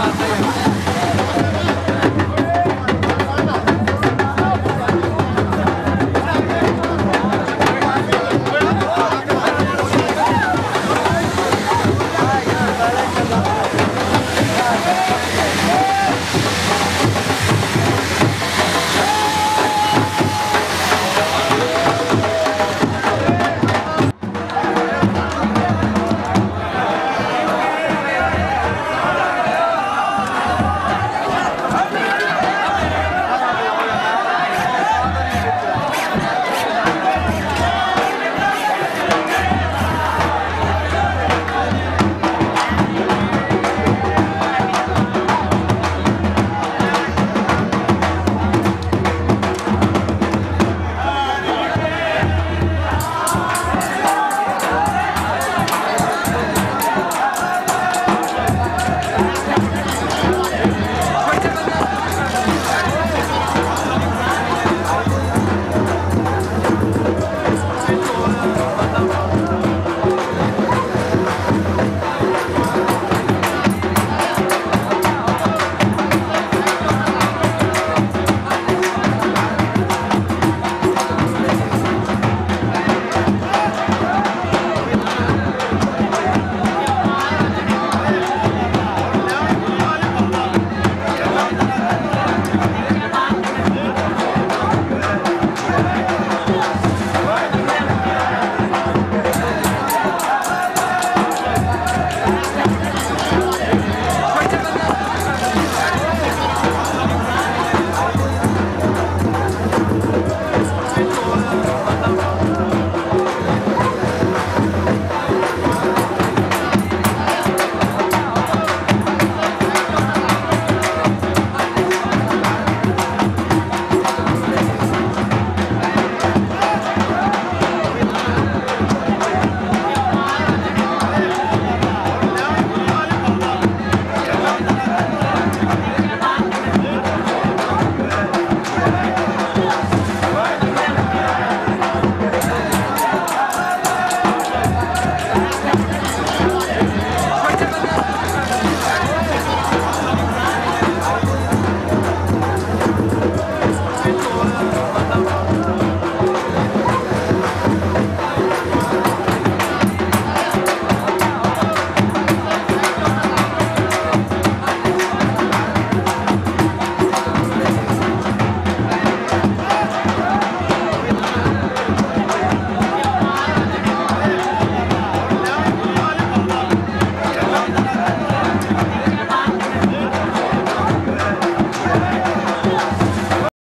Goddamn.